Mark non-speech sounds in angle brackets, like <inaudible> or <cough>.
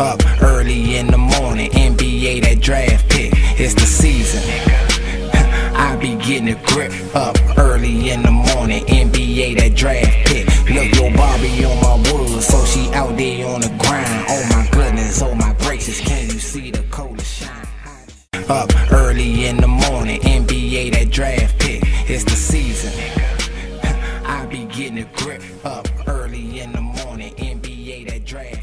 Up early in the morning, NBA that draft pick. It's the season. <laughs> I be getting a grip up early in the morning. NBA that draft pick. Look, your Barbie on my wood, so she out there on the grind. Oh my goodness, oh my gracious, can you see the cola shine? Up early in the morning, NBA that draft pick. It's the season. <laughs> I be getting a grip up early. in the morning, NBA that draft.